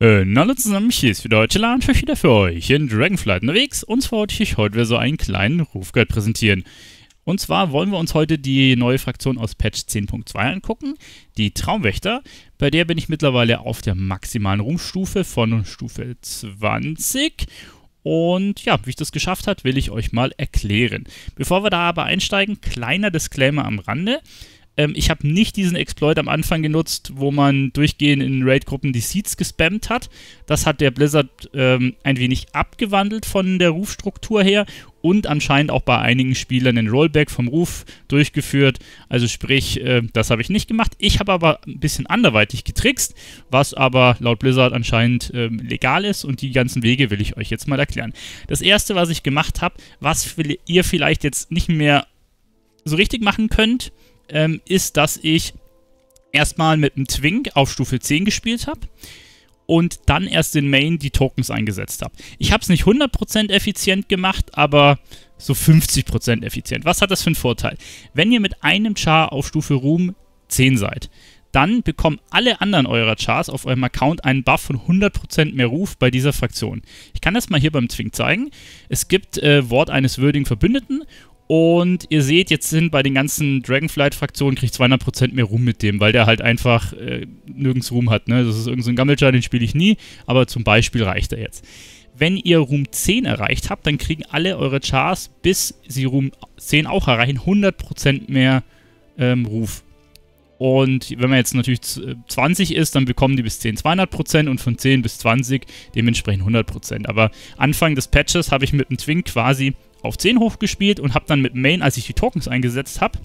Äh, hallo zusammen, hier ist wieder heute Launch wieder für euch in Dragonflight unterwegs und zwar wollte ich heute wieder so einen kleinen Rufguide präsentieren. Und zwar wollen wir uns heute die neue Fraktion aus Patch 10.2 angucken, die Traumwächter. Bei der bin ich mittlerweile auf der maximalen Ruhmstufe von Stufe 20 und ja, wie ich das geschafft habe, will ich euch mal erklären. Bevor wir da aber einsteigen, kleiner Disclaimer am Rande. Ähm, ich habe nicht diesen Exploit am Anfang genutzt, wo man durchgehend in Raid-Gruppen die Seeds gespammt hat. Das hat der Blizzard ähm, ein wenig abgewandelt von der Rufstruktur her und anscheinend auch bei einigen Spielern den Rollback vom Ruf durchgeführt. Also sprich, äh, das habe ich nicht gemacht. Ich habe aber ein bisschen anderweitig getrickst, was aber laut Blizzard anscheinend äh, legal ist und die ganzen Wege will ich euch jetzt mal erklären. Das erste, was ich gemacht habe, was ihr vielleicht jetzt nicht mehr so richtig machen könnt, ähm, ist, dass ich erstmal mit einem Twink auf Stufe 10 gespielt habe und dann erst in Main die Tokens eingesetzt habe. Ich habe es nicht 100% effizient gemacht, aber so 50% effizient. Was hat das für einen Vorteil? Wenn ihr mit einem Char auf Stufe Ruhm 10 seid, dann bekommen alle anderen eurer Chars auf eurem Account einen Buff von 100% mehr Ruf bei dieser Fraktion. Ich kann das mal hier beim Twink zeigen. Es gibt äh, Wort eines würdigen Verbündeten und ihr seht, jetzt sind bei den ganzen Dragonflight-Fraktionen, kriegt 200% mehr Ruhm mit dem, weil der halt einfach äh, nirgends Ruhm hat. Ne? Das ist irgendein so Gammeljar, den spiele ich nie, aber zum Beispiel reicht er jetzt. Wenn ihr Ruhm 10 erreicht habt, dann kriegen alle eure Chars, bis sie Ruhm 10 auch erreichen, 100% mehr ähm, Ruf. Und wenn man jetzt natürlich 20 ist, dann bekommen die bis 10 200% und von 10 bis 20 dementsprechend 100%. Aber Anfang des Patches habe ich mit dem Twink quasi auf 10 hochgespielt und habe dann mit Main, als ich die Tokens eingesetzt habe,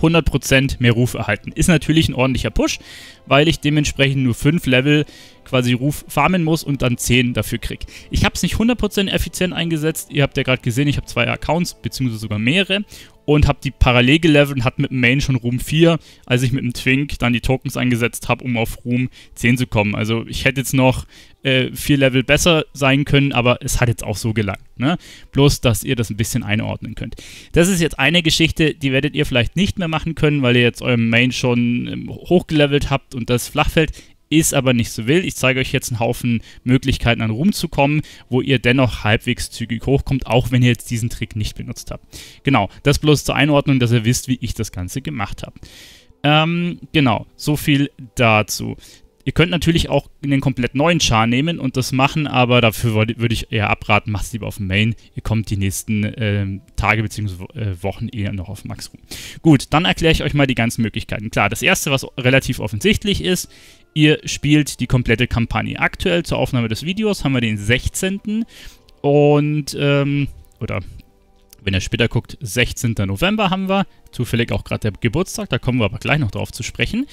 100% mehr Ruf erhalten. Ist natürlich ein ordentlicher Push, weil ich dementsprechend nur 5 Level quasi Ruf farmen muss und dann 10 dafür kriege. Ich habe es nicht 100% effizient eingesetzt. Ihr habt ja gerade gesehen, ich habe zwei Accounts, beziehungsweise sogar mehrere und habe die parallel gelevelt und hatte mit dem Main schon Ruhm 4, als ich mit dem Twink dann die Tokens eingesetzt habe, um auf Ruhm 10 zu kommen. Also ich hätte jetzt noch äh, vier Level besser sein können, aber es hat jetzt auch so gelangt. Ne? Bloß, dass ihr das ein bisschen einordnen könnt. Das ist jetzt eine Geschichte, die werdet ihr vielleicht nicht mehr machen können, weil ihr jetzt euren Main schon ähm, hochgelevelt habt und das flach fällt ist aber nicht so wild. Ich zeige euch jetzt einen Haufen Möglichkeiten an rumzukommen, wo ihr dennoch halbwegs zügig hochkommt, auch wenn ihr jetzt diesen Trick nicht benutzt habt. Genau, das bloß zur Einordnung, dass ihr wisst, wie ich das Ganze gemacht habe. Ähm, genau, so viel dazu. Ihr könnt natürlich auch einen komplett neuen Char nehmen und das machen, aber dafür würde ich eher abraten, macht es lieber auf dem Main. Ihr kommt die nächsten äh, Tage bzw. Wochen eher noch auf Max Ruhm. Gut, dann erkläre ich euch mal die ganzen Möglichkeiten. Klar, das erste, was relativ offensichtlich ist, ihr spielt die komplette Kampagne. Aktuell zur Aufnahme des Videos haben wir den 16. und, ähm, oder wenn ihr später guckt, 16. November haben wir. Zufällig auch gerade der Geburtstag, da kommen wir aber gleich noch drauf zu sprechen.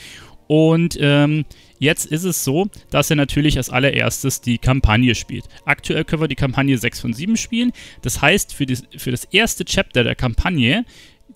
Und ähm, jetzt ist es so, dass er natürlich als allererstes die Kampagne spielt. Aktuell können wir die Kampagne 6 von 7 spielen. Das heißt, für, die, für das erste Chapter der Kampagne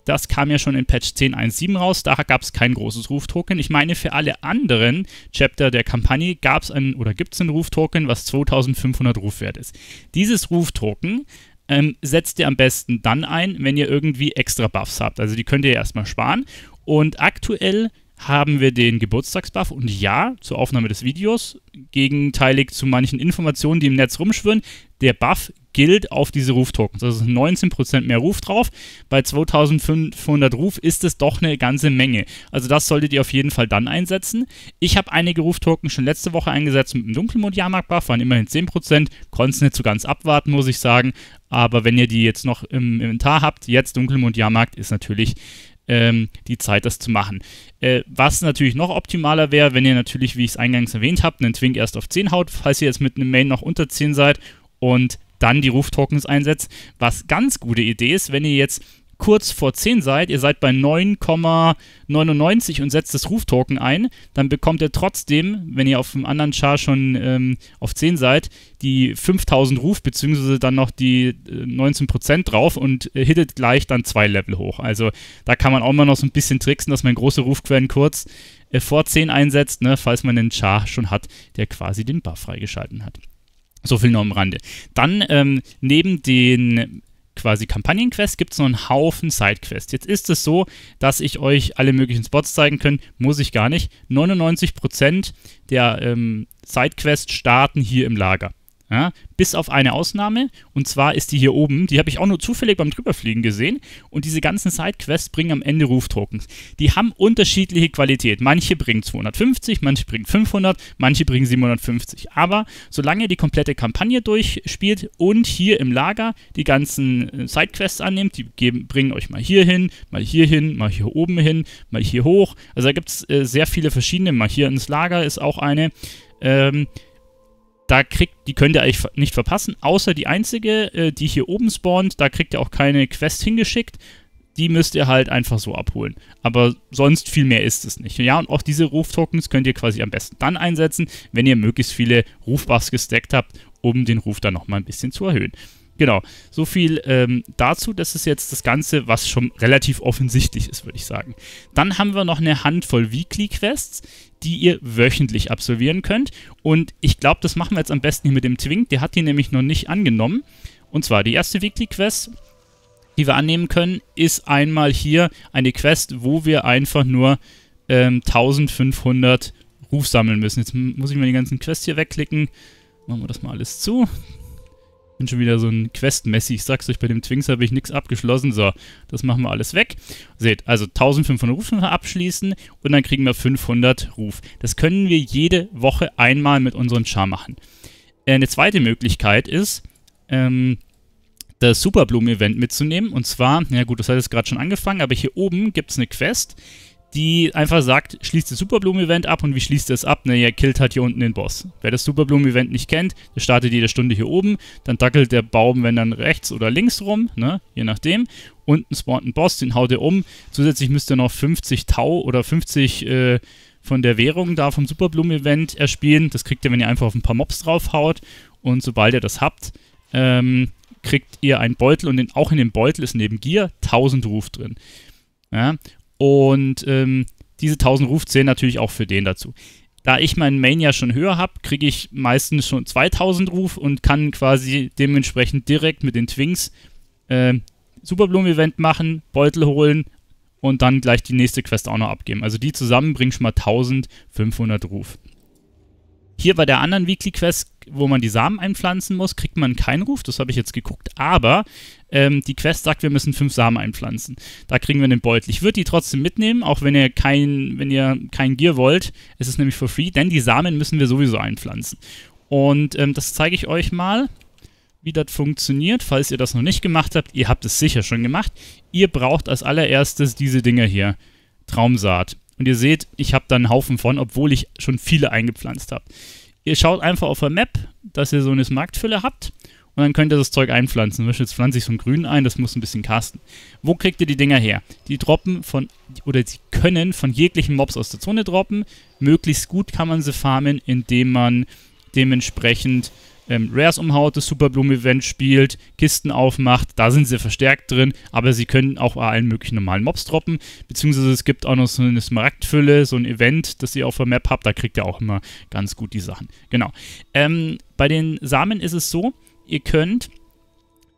das kam ja schon in Patch 10.1.7 raus. Da gab es kein großes Ruftoken. Ich meine, für alle anderen Chapter der Kampagne gab es ein oder gibt es ein Ruftoken, was 2500 Rufwert ist. Dieses Ruftoken ähm, setzt ihr am besten dann ein, wenn ihr irgendwie extra Buffs habt. Also die könnt ihr erstmal sparen. Und aktuell haben wir den Geburtstagsbuff und ja, zur Aufnahme des Videos, gegenteilig zu manchen Informationen, die im Netz rumschwirren, der Buff gilt auf diese Ruftokens. Also 19% mehr Ruf drauf. Bei 2500 Ruf ist es doch eine ganze Menge. Also das solltet ihr auf jeden Fall dann einsetzen. Ich habe einige Ruftokens schon letzte Woche eingesetzt mit dem Dunkelmond-Jahrmarkt-Buff, waren immerhin 10%. Konnte es nicht so ganz abwarten, muss ich sagen. Aber wenn ihr die jetzt noch im Inventar habt, jetzt Dunkelmond-Jahrmarkt ist natürlich ähm, die Zeit, das zu machen. Äh, was natürlich noch optimaler wäre, wenn ihr natürlich, wie ich es eingangs erwähnt habe, einen Twink erst auf 10 haut, falls ihr jetzt mit einem Main noch unter 10 seid und dann die Ruftokens einsetzt. Was ganz gute Idee ist, wenn ihr jetzt kurz vor 10 seid, ihr seid bei 9,99 und setzt das Ruftoken ein, dann bekommt ihr trotzdem, wenn ihr auf dem anderen Char schon ähm, auf 10 seid, die 5000 Ruf, beziehungsweise dann noch die äh, 19% drauf und äh, hittet gleich dann zwei Level hoch. Also da kann man auch mal noch so ein bisschen tricksen, dass man große Rufquellen kurz äh, vor 10 einsetzt, ne, falls man einen Char schon hat, der quasi den Buff freigeschalten hat. So viel nur am Rande. Dann ähm, neben den quasi Kampagnenquest gibt es noch einen Haufen Sidequests. Jetzt ist es so, dass ich euch alle möglichen Spots zeigen kann, muss ich gar nicht. 99% der ähm, Sidequests starten hier im Lager. Ja, bis auf eine Ausnahme, und zwar ist die hier oben, die habe ich auch nur zufällig beim Drüberfliegen gesehen. Und diese ganzen Sidequests bringen am Ende Rooftokens. Die haben unterschiedliche Qualität. Manche bringen 250, manche bringen 500, manche bringen 750. Aber solange die komplette Kampagne durchspielt und hier im Lager die ganzen äh, Sidequests annimmt, die geben, bringen euch mal hier hin, mal hier hin, mal hier oben hin, mal hier hoch. Also da gibt es äh, sehr viele verschiedene. Mal hier ins Lager ist auch eine. Ähm, da kriegt, die könnt ihr eigentlich nicht verpassen, außer die einzige, äh, die hier oben spawnt, da kriegt ihr auch keine Quest hingeschickt. Die müsst ihr halt einfach so abholen. Aber sonst viel mehr ist es nicht. Ja, und auch diese Ruftokens könnt ihr quasi am besten dann einsetzen, wenn ihr möglichst viele Rufbuffs gestackt habt, um den Ruf dann nochmal ein bisschen zu erhöhen. Genau, so viel ähm, dazu. Das ist jetzt das Ganze, was schon relativ offensichtlich ist, würde ich sagen. Dann haben wir noch eine Handvoll Weekly Quests, die ihr wöchentlich absolvieren könnt. Und ich glaube, das machen wir jetzt am besten hier mit dem Twink. Der hat die nämlich noch nicht angenommen. Und zwar die erste Weekly Quest, die wir annehmen können, ist einmal hier eine Quest, wo wir einfach nur ähm, 1500 Ruf sammeln müssen. Jetzt muss ich mal die ganzen Quests hier wegklicken. Machen wir das mal alles zu bin schon wieder so ein Quest-Messi. Ich sag's euch, bei dem Twinks habe ich nichts abgeschlossen. So, das machen wir alles weg. Seht, also 1500 Rufe abschließen und dann kriegen wir 500 Ruf. Das können wir jede Woche einmal mit unserem Char machen. Äh, eine zweite Möglichkeit ist, ähm, das Superblumen-Event mitzunehmen. Und zwar, ja gut, das hat jetzt gerade schon angefangen, aber hier oben gibt es eine Quest, die einfach sagt, schließt das Superblumen-Event ab und wie schließt es ab? Naja, killt halt hier unten den Boss. Wer das Superblumen-Event nicht kennt, der startet jede Stunde hier oben, dann dackelt der Baum, wenn dann rechts oder links rum, ne, je nachdem. Unten spawnt ein Boss, den haut er um. Zusätzlich müsst ihr noch 50 Tau oder 50 äh, von der Währung da vom Superblumen-Event erspielen. Das kriegt ihr, wenn ihr einfach auf ein paar Mobs draufhaut. Und sobald ihr das habt, ähm, kriegt ihr einen Beutel und in, auch in dem Beutel ist neben Gier 1000 Ruf drin. Ja, und ähm, diese 1000 Ruf zählen natürlich auch für den dazu. Da ich meinen Main ja schon höher habe, kriege ich meistens schon 2000 Ruf und kann quasi dementsprechend direkt mit den Twinks äh, Superblumen-Event machen, Beutel holen und dann gleich die nächste Quest auch noch abgeben. Also die zusammen bringen schon mal 1500 Ruf. Hier bei der anderen Weekly Quest, wo man die Samen einpflanzen muss, kriegt man keinen Ruf. Das habe ich jetzt geguckt. Aber ähm, die Quest sagt, wir müssen fünf Samen einpflanzen. Da kriegen wir den Beutel. Ich würde die trotzdem mitnehmen, auch wenn ihr kein, wenn ihr kein Gear wollt. Es ist nämlich for free, denn die Samen müssen wir sowieso einpflanzen. Und ähm, das zeige ich euch mal, wie das funktioniert. Falls ihr das noch nicht gemacht habt, ihr habt es sicher schon gemacht. Ihr braucht als allererstes diese Dinger hier. Traumsaat. Und ihr seht, ich habe da einen Haufen von, obwohl ich schon viele eingepflanzt habe. Ihr schaut einfach auf der Map, dass ihr so eine Marktfülle habt und dann könnt ihr das Zeug einpflanzen. Jetzt pflanze ich so ein Grün ein, das muss ein bisschen casten. Wo kriegt ihr die Dinger her? Die droppen von, oder sie können von jeglichen Mobs aus der Zone droppen. Möglichst gut kann man sie farmen, indem man dementsprechend ähm, Rares umhaut, das Superblumen-Event spielt, Kisten aufmacht, da sind sie verstärkt drin, aber sie können auch allen möglichen normalen Mobs droppen, beziehungsweise es gibt auch noch so eine Smaragdfülle, so ein Event, das ihr auf der Map habt, da kriegt ihr auch immer ganz gut die Sachen. Genau. Ähm, bei den Samen ist es so, ihr könnt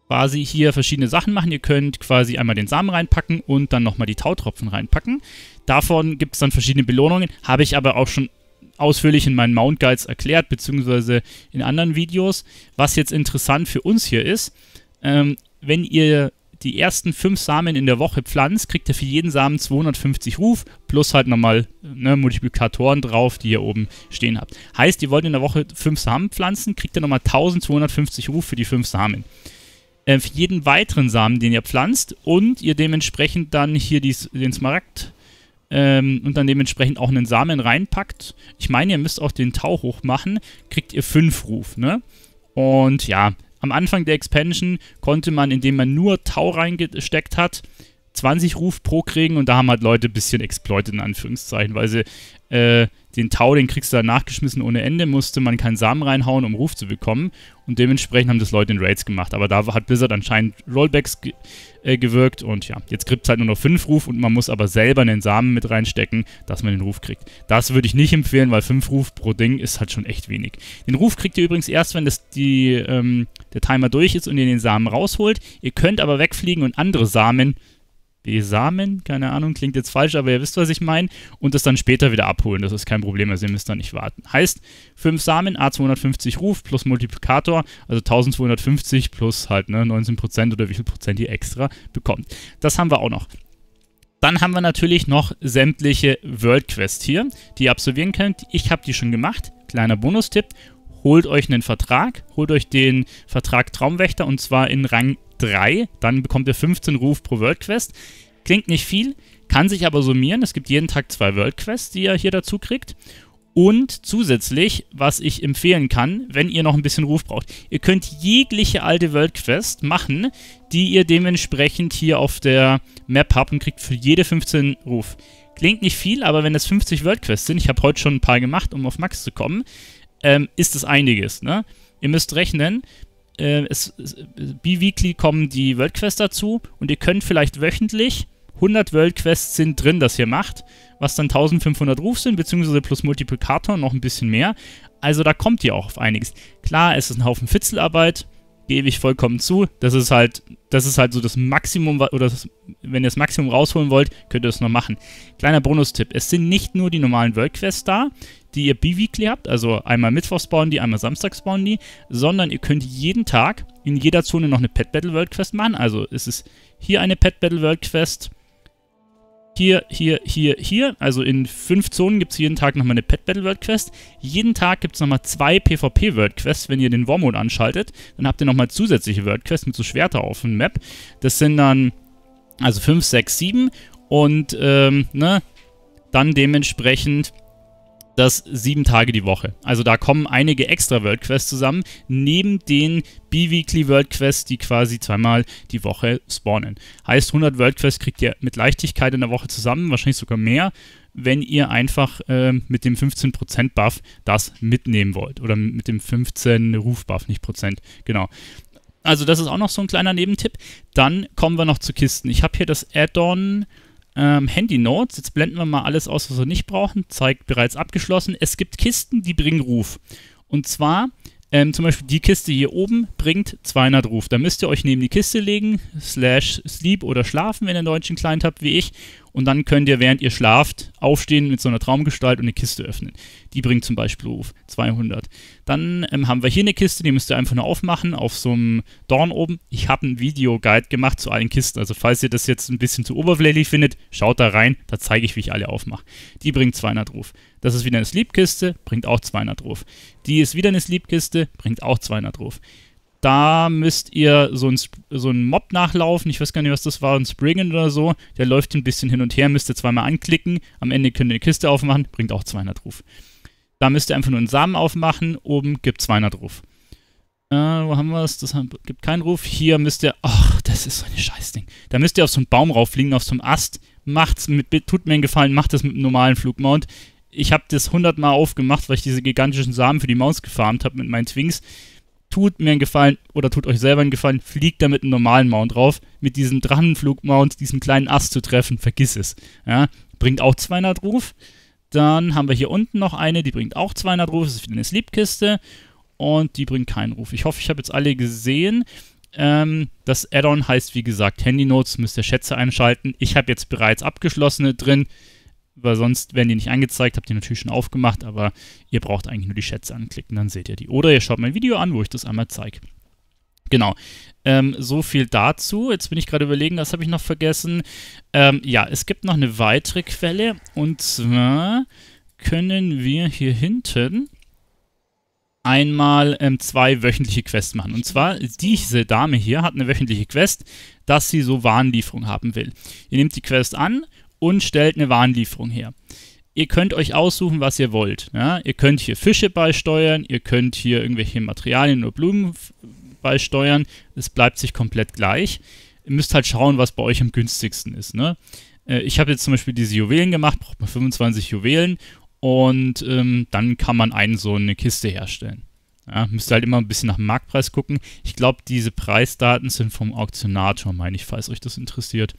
quasi hier verschiedene Sachen machen. Ihr könnt quasi einmal den Samen reinpacken und dann nochmal die Tautropfen reinpacken. Davon gibt es dann verschiedene Belohnungen, habe ich aber auch schon ausführlich in meinen Mount Guides erklärt, beziehungsweise in anderen Videos. Was jetzt interessant für uns hier ist, ähm, wenn ihr die ersten fünf Samen in der Woche pflanzt, kriegt ihr für jeden Samen 250 Ruf, plus halt nochmal ne, Multiplikatoren drauf, die ihr oben stehen habt. Heißt, ihr wollt in der Woche fünf Samen pflanzen, kriegt ihr nochmal 1250 Ruf für die fünf Samen. Äh, für jeden weiteren Samen, den ihr pflanzt und ihr dementsprechend dann hier die, den Smaragd ähm, und dann dementsprechend auch einen Samen reinpackt. Ich meine, ihr müsst auch den Tau hoch machen, kriegt ihr 5 Ruf, ne? Und ja, am Anfang der Expansion konnte man, indem man nur Tau reingesteckt hat, 20 Ruf pro kriegen und da haben halt Leute ein bisschen exploited in Anführungszeichen, weil sie äh, den Tau, den kriegst du da nachgeschmissen ohne Ende, musste man keinen Samen reinhauen, um Ruf zu bekommen. Und dementsprechend haben das Leute in Raids gemacht. Aber da hat Blizzard anscheinend Rollbacks ge äh, gewirkt und ja, jetzt kriegt es halt nur noch 5 Ruf und man muss aber selber einen Samen mit reinstecken, dass man den Ruf kriegt. Das würde ich nicht empfehlen, weil 5 Ruf pro Ding ist halt schon echt wenig. Den Ruf kriegt ihr übrigens erst, wenn das die, ähm, der Timer durch ist und ihr den Samen rausholt. Ihr könnt aber wegfliegen und andere Samen Besamen, keine Ahnung, klingt jetzt falsch, aber ihr wisst, was ich meine, und das dann später wieder abholen. Das ist kein Problem, also ihr müsst da nicht warten. Heißt, 5 Samen, A250 Ruf plus Multiplikator, also 1250 plus halt ne, 19% oder wie viel Prozent ihr extra bekommt. Das haben wir auch noch. Dann haben wir natürlich noch sämtliche World Quests hier, die ihr absolvieren könnt. Ich habe die schon gemacht. Kleiner Bonustipp. Holt euch einen Vertrag, holt euch den Vertrag Traumwächter und zwar in Rang 3, dann bekommt ihr 15 Ruf pro World Quest. Klingt nicht viel, kann sich aber summieren. Es gibt jeden Tag zwei World Quests, die ihr hier dazu kriegt. Und zusätzlich, was ich empfehlen kann, wenn ihr noch ein bisschen Ruf braucht, ihr könnt jegliche alte World Quest machen, die ihr dementsprechend hier auf der Map habt und kriegt für jede 15 Ruf. Klingt nicht viel, aber wenn es 50 World Quests sind, ich habe heute schon ein paar gemacht, um auf Max zu kommen, ähm, ist das einiges. Ne? Ihr müsst rechnen, äh, es, es, B-Weekly kommen die World Quests dazu und ihr könnt vielleicht wöchentlich 100 World Quests sind drin, das ihr macht, was dann 1500 Ruf sind, beziehungsweise plus Multiplikator noch ein bisschen mehr. Also da kommt ihr auch auf einiges. Klar, es ist ein Haufen Fitzelarbeit, gebe ich vollkommen zu. Das ist halt, das ist halt so das Maximum, oder das, wenn ihr das Maximum rausholen wollt, könnt ihr das noch machen. Kleiner Bonustipp: Es sind nicht nur die normalen World Quests da, die ihr B-Weekly habt, also einmal Mittwoch spawnen die, einmal Samstag spawnen die, sondern ihr könnt jeden Tag in jeder Zone noch eine Pet Battle World Quest machen. Also es ist hier eine Pet Battle World Quest, hier, hier, hier, hier. Also in fünf Zonen gibt es jeden Tag nochmal eine Pet Battle World Quest. Jeden Tag gibt es nochmal zwei PvP World Quests, wenn ihr den War Mode anschaltet. Dann habt ihr nochmal zusätzliche World Quests mit so Schwerter auf dem Map. Das sind dann also 5, 6, 7 und ähm, ne, dann dementsprechend das sieben Tage die Woche. Also da kommen einige extra World Quests zusammen, neben den B-Weekly World Quests, die quasi zweimal die Woche spawnen. Heißt, 100 World Quests kriegt ihr mit Leichtigkeit in der Woche zusammen, wahrscheinlich sogar mehr, wenn ihr einfach äh, mit dem 15% Buff das mitnehmen wollt. Oder mit dem 15 Ruf-Buff, nicht Prozent. Genau. Also das ist auch noch so ein kleiner Nebentipp. Dann kommen wir noch zu Kisten. Ich habe hier das Add-on ähm, Handy Notes, jetzt blenden wir mal alles aus, was wir nicht brauchen. Zeigt bereits abgeschlossen. Es gibt Kisten, die bringen Ruf. Und zwar ähm, zum Beispiel die Kiste hier oben bringt 200 Ruf. Da müsst ihr euch neben die Kiste legen, slash sleep oder schlafen, wenn ihr einen deutschen Client habt wie ich. Und dann könnt ihr, während ihr schlaft, aufstehen mit so einer Traumgestalt und eine Kiste öffnen. Die bringt zum Beispiel Ruf 200. Dann ähm, haben wir hier eine Kiste, die müsst ihr einfach nur aufmachen auf so einem Dorn oben. Ich habe einen Videoguide gemacht zu allen Kisten. Also falls ihr das jetzt ein bisschen zu oberflächlich findet, schaut da rein. Da zeige ich, wie ich alle aufmache. Die bringt 200 Ruf. Das ist wieder eine Sleep-Kiste, bringt auch 200 Ruf. Die ist wieder eine Sleep-Kiste, bringt auch 200 Ruf da müsst ihr so einen so Mob nachlaufen. Ich weiß gar nicht, was das war, ein Springen oder so. Der läuft ein bisschen hin und her, müsst ihr zweimal anklicken. Am Ende könnt ihr eine Kiste aufmachen, bringt auch 200 Ruf. Da müsst ihr einfach nur einen Samen aufmachen, oben gibt 200 Ruf. Äh, wo haben wir es? Das gibt keinen Ruf. Hier müsst ihr, ach, das ist so ein Scheißding. Da müsst ihr auf so einen Baum rauffliegen, auf so einen Ast. Macht's mit, tut mir einen Gefallen, macht das mit einem normalen Flugmount. Ich habe das 100 Mal aufgemacht, weil ich diese gigantischen Samen für die Maus gefarmt habe mit meinen Twinks tut mir einen Gefallen oder tut euch selber einen Gefallen, fliegt da mit einem normalen Mount drauf. Mit diesem Drachenflugmount, diesem kleinen Ast zu treffen, vergiss es. Ja, bringt auch 200 Ruf. Dann haben wir hier unten noch eine, die bringt auch 200 Ruf. Das ist wieder eine Sleep-Kiste. Und die bringt keinen Ruf. Ich hoffe, ich habe jetzt alle gesehen. Ähm, das Add-on heißt, wie gesagt, Handy Notes. Müsst ihr Schätze einschalten. Ich habe jetzt bereits abgeschlossene drin weil sonst werden die nicht angezeigt, habt ihr natürlich schon aufgemacht, aber ihr braucht eigentlich nur die Schätze anklicken, dann seht ihr die. Oder ihr schaut mein Video an, wo ich das einmal zeige. Genau. Ähm, so viel dazu. Jetzt bin ich gerade überlegen, das habe ich noch vergessen. Ähm, ja, es gibt noch eine weitere Quelle und zwar können wir hier hinten einmal ähm, zwei wöchentliche Quests machen. Und zwar, diese Dame hier hat eine wöchentliche Quest, dass sie so Warenlieferung haben will. Ihr nehmt die Quest an und stellt eine Warenlieferung her. Ihr könnt euch aussuchen, was ihr wollt. Ja? Ihr könnt hier Fische beisteuern, ihr könnt hier irgendwelche Materialien oder Blumen beisteuern. Es bleibt sich komplett gleich. Ihr müsst halt schauen, was bei euch am günstigsten ist. Ne? Äh, ich habe jetzt zum Beispiel diese Juwelen gemacht, braucht man 25 Juwelen und ähm, dann kann man einen so eine Kiste herstellen. Ja, müsst ihr halt immer ein bisschen nach dem Marktpreis gucken. Ich glaube, diese Preisdaten sind vom Auktionator, meine ich, falls euch das interessiert.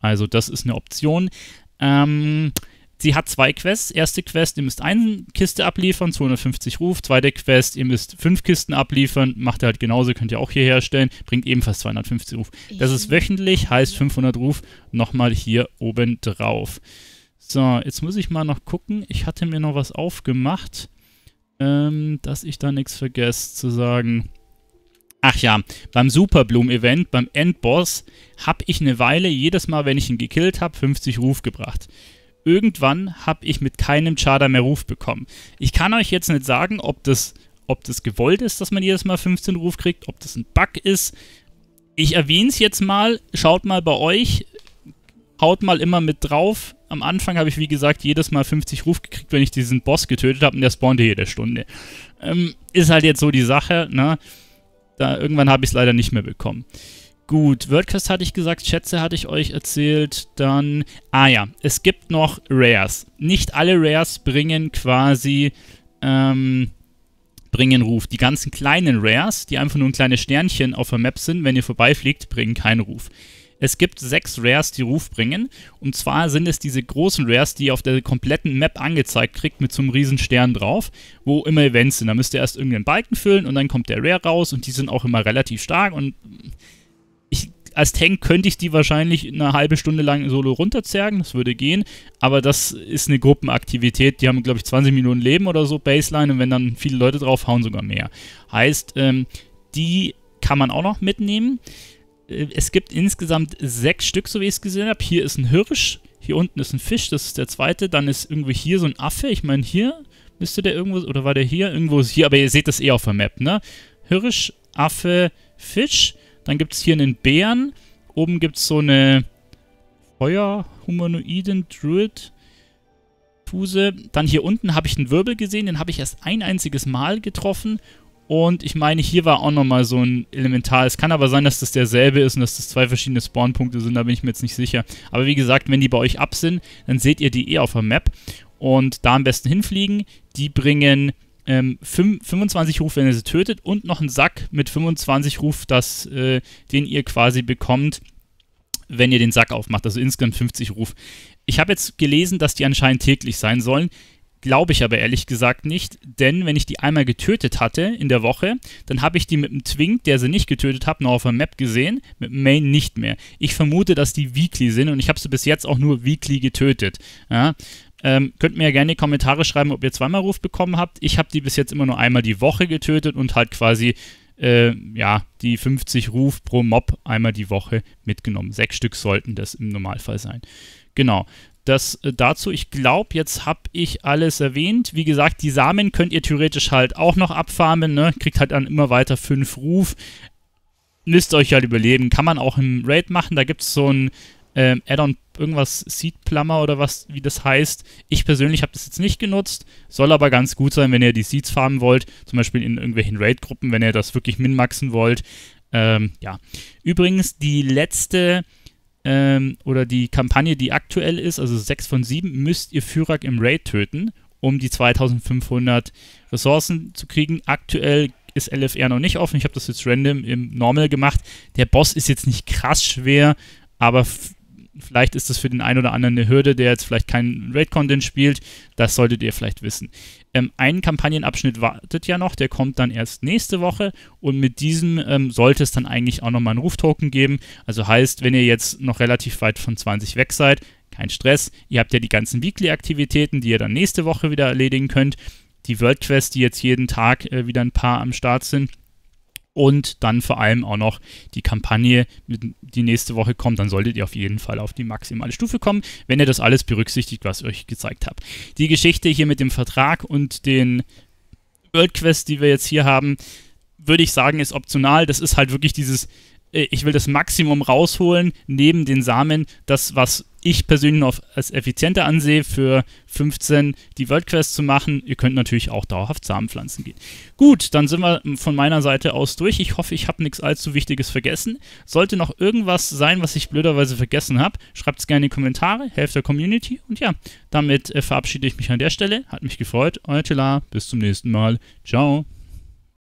Also das ist eine Option. Ähm, sie hat zwei Quests. Erste Quest, ihr müsst eine Kiste abliefern, 250 Ruf. Zweite Quest, ihr müsst fünf Kisten abliefern. Macht ihr halt genauso, könnt ihr auch hier herstellen. Bringt ebenfalls 250 Ruf. Das ist wöchentlich, heißt 500 Ruf nochmal hier oben drauf. So, jetzt muss ich mal noch gucken. Ich hatte mir noch was aufgemacht, ähm, dass ich da nichts vergesse zu sagen. Ach ja, beim Superbloom-Event, beim Endboss, habe ich eine Weile jedes Mal, wenn ich ihn gekillt habe, 50 Ruf gebracht. Irgendwann habe ich mit keinem Charter mehr Ruf bekommen. Ich kann euch jetzt nicht sagen, ob das, ob das gewollt ist, dass man jedes Mal 15 Ruf kriegt, ob das ein Bug ist. Ich erwähne es jetzt mal, schaut mal bei euch, haut mal immer mit drauf. Am Anfang habe ich, wie gesagt, jedes Mal 50 Ruf gekriegt, wenn ich diesen Boss getötet habe und der spawnte jede Stunde. Ähm, ist halt jetzt so die Sache, ne? Da, irgendwann habe ich es leider nicht mehr bekommen. Gut, WordQuest hatte ich gesagt, Schätze hatte ich euch erzählt. Dann, ah ja, es gibt noch Rares. Nicht alle Rares bringen quasi, ähm, bringen Ruf. Die ganzen kleinen Rares, die einfach nur ein kleines Sternchen auf der Map sind, wenn ihr vorbeifliegt, bringen keinen Ruf. Es gibt sechs Rares, die Ruf bringen. Und zwar sind es diese großen Rares, die ihr auf der kompletten Map angezeigt kriegt mit so einem riesen Stern drauf, wo immer Events sind. Da müsst ihr erst irgendeinen Balken füllen und dann kommt der Rare raus und die sind auch immer relativ stark und ich, als Tank könnte ich die wahrscheinlich eine halbe Stunde lang solo runterzergen, das würde gehen, aber das ist eine Gruppenaktivität, die haben, glaube ich, 20 Minuten Leben oder so, Baseline, und wenn dann viele Leute draufhauen, sogar mehr. Heißt, ähm, die kann man auch noch mitnehmen. Äh, es gibt insgesamt sechs Stück, so wie ich es gesehen habe. Hier ist ein Hirsch, hier unten ist ein Fisch, das ist der zweite. Dann ist irgendwie hier so ein Affe. Ich meine, hier müsste der irgendwo, oder war der hier? Irgendwo ist hier, aber ihr seht das eh auf der Map, ne? Hirsch, Affe, Fisch. Dann gibt es hier einen Bären. Oben gibt es so eine Feuer-Humanoiden Druid. Fuse. Dann hier unten habe ich einen Wirbel gesehen, den habe ich erst ein einziges Mal getroffen. Und ich meine, hier war auch nochmal so ein Elementar. Es kann aber sein, dass das derselbe ist und dass das zwei verschiedene Spawnpunkte sind, da bin ich mir jetzt nicht sicher. Aber wie gesagt, wenn die bei euch ab sind, dann seht ihr die eh auf der Map. Und da am besten hinfliegen. Die bringen ähm, 25 Ruf, wenn ihr sie tötet, und noch einen Sack mit 25 Ruf, das, äh, den ihr quasi bekommt, wenn ihr den Sack aufmacht. Also insgesamt 50 Ruf. Ich habe jetzt gelesen, dass die anscheinend täglich sein sollen. Glaube ich aber ehrlich gesagt nicht, denn wenn ich die einmal getötet hatte in der Woche, dann habe ich die mit dem Twink, der sie nicht getötet hat, noch auf der Map gesehen, mit dem Main nicht mehr. Ich vermute, dass die Weekly sind und ich habe sie bis jetzt auch nur Weekly getötet. Ja? Ähm, könnt mir ja gerne in die Kommentare schreiben, ob ihr zweimal Ruf bekommen habt. Ich habe die bis jetzt immer nur einmal die Woche getötet und halt quasi äh, ja, die 50 Ruf pro Mob einmal die Woche mitgenommen. Sechs Stück sollten das im Normalfall sein. Genau. Das äh, dazu, ich glaube, jetzt habe ich alles erwähnt. Wie gesagt, die Samen könnt ihr theoretisch halt auch noch abfarmen, ne? Kriegt halt dann immer weiter 5 Ruf. Müsst euch halt überleben. Kann man auch im Raid machen. Da gibt es so ein ähm, Add-on irgendwas Seed Plumber oder was, wie das heißt. Ich persönlich habe das jetzt nicht genutzt, soll aber ganz gut sein, wenn ihr die Seeds farmen wollt, zum Beispiel in irgendwelchen Raid-Gruppen, wenn ihr das wirklich minmaxen wollt. Ähm, ja. Übrigens, die letzte ähm, oder die Kampagne, die aktuell ist, also 6 von 7, müsst ihr Fyrak im Raid töten, um die 2500 Ressourcen zu kriegen. Aktuell ist LFR noch nicht offen. Ich habe das jetzt random im Normal gemacht. Der Boss ist jetzt nicht krass schwer, aber vielleicht ist das für den einen oder anderen eine Hürde, der jetzt vielleicht keinen Raid-Content spielt. Das solltet ihr vielleicht wissen. Ähm, ein Kampagnenabschnitt wartet ja noch, der kommt dann erst nächste Woche und mit diesem ähm, sollte es dann eigentlich auch nochmal einen Ruftoken geben. Also heißt, wenn ihr jetzt noch relativ weit von 20 weg seid, kein Stress. Ihr habt ja die ganzen Weekly-Aktivitäten, die ihr dann nächste Woche wieder erledigen könnt. Die World Quest, die jetzt jeden Tag äh, wieder ein paar am Start sind und dann vor allem auch noch die Kampagne, die nächste Woche kommt, dann solltet ihr auf jeden Fall auf die maximale Stufe kommen, wenn ihr das alles berücksichtigt, was ich euch gezeigt habe. Die Geschichte hier mit dem Vertrag und den World Quest, die wir jetzt hier haben, würde ich sagen, ist optional. Das ist halt wirklich dieses ich will das Maximum rausholen, neben den Samen, das, was ich persönlich noch als effizienter ansehe, für 15 die World Quest zu machen. Ihr könnt natürlich auch dauerhaft Samenpflanzen gehen. Gut, dann sind wir von meiner Seite aus durch. Ich hoffe, ich habe nichts allzu Wichtiges vergessen. Sollte noch irgendwas sein, was ich blöderweise vergessen habe, schreibt es gerne in die Kommentare, helft der Community. Und ja, damit äh, verabschiede ich mich an der Stelle. Hat mich gefreut. Euer Tila, bis zum nächsten Mal. Ciao.